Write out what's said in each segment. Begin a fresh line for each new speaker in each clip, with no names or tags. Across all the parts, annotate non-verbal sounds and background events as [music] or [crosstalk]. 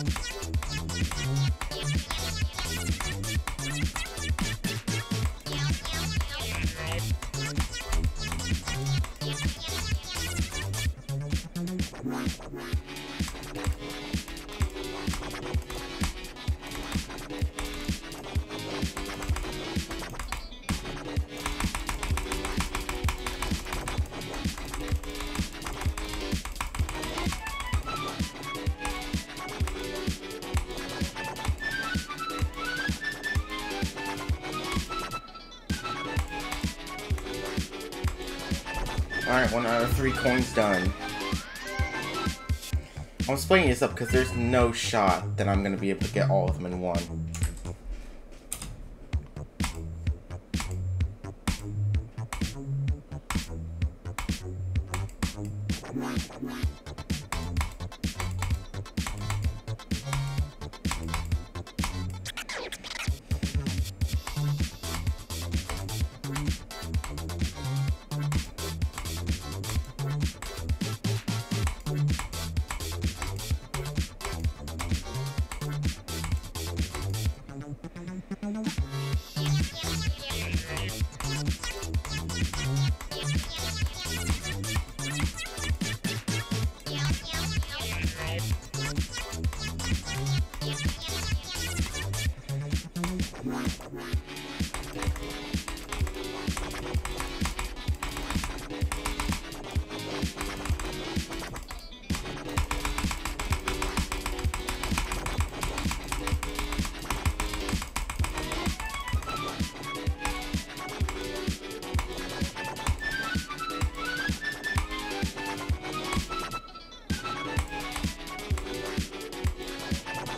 パンパンパンパンパン。Alright, one out of three coins done. I'm splitting this up because there's no shot that I'm going to be able to get all of them in one.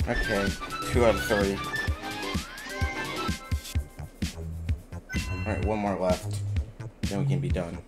Okay, two out of three. Alright, one more left. Then we can be done.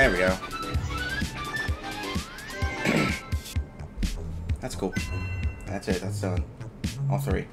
There we go. [clears throat] That's cool. That's it, that's done. Oh, All three.